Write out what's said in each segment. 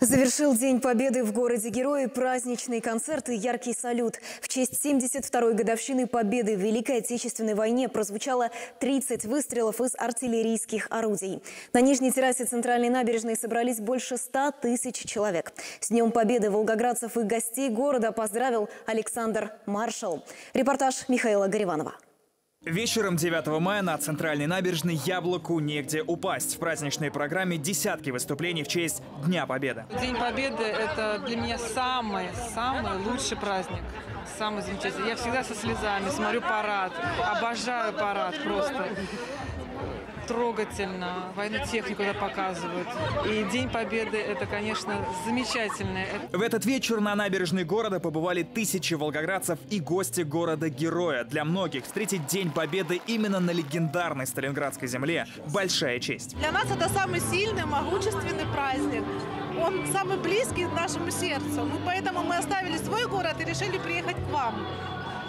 Завершил День Победы в городе Герои праздничный концерт и яркий салют. В честь 72-й годовщины Победы в Великой Отечественной войне прозвучало 30 выстрелов из артиллерийских орудий. На нижней террасе Центральной набережной собрались больше 100 тысяч человек. С Днем Победы волгоградцев и гостей города поздравил Александр Маршал. Репортаж Михаила Гореванова. Вечером 9 мая на центральной набережной «Яблоку негде упасть». В праздничной программе десятки выступлений в честь Дня Победы. День Победы – это для меня самый, самый лучший праздник. Самый замечательный. Я всегда со слезами смотрю парад, обожаю парад просто трогательно. Военную технику это показывают. И День Победы это, конечно, замечательно. В этот вечер на набережной города побывали тысячи волгоградцев и гости города-героя. Для многих встретить День Победы именно на легендарной Сталинградской земле – большая честь. Для нас это самый сильный, могущественный праздник. Он самый близкий к нашему сердцу. Мы, поэтому мы оставили свой город и решили приехать к вам.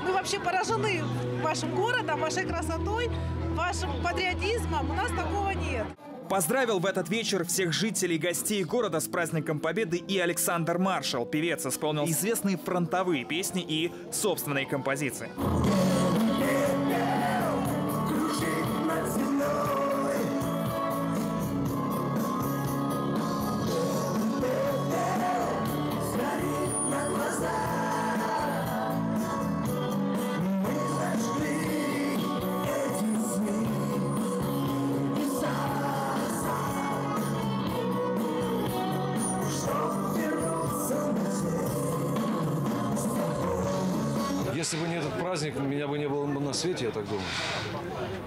Мы вообще поражены вашим городом, вашей красотой, вашим патриотизмом. У нас такого нет. Поздравил в этот вечер всех жителей и гостей города с праздником Победы и Александр Маршал. Певец исполнил известные фронтовые песни и собственные композиции. Если бы не этот праздник, меня бы не было на свете, я так думаю.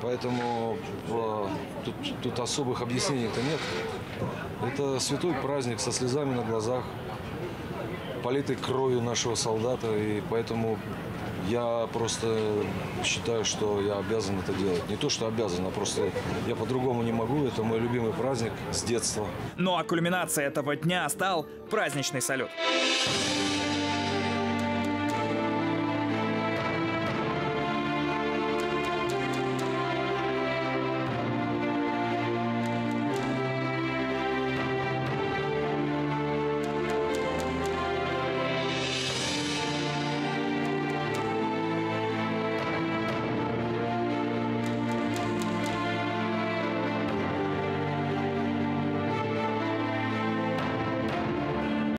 Поэтому э, тут, тут особых объяснений-то нет. Это святой праздник со слезами на глазах, политой кровью нашего солдата. И поэтому я просто считаю, что я обязан это делать. Не то, что обязан, а просто я по-другому не могу. Это мой любимый праздник с детства. Ну а кульминацией этого дня стал праздничный салют.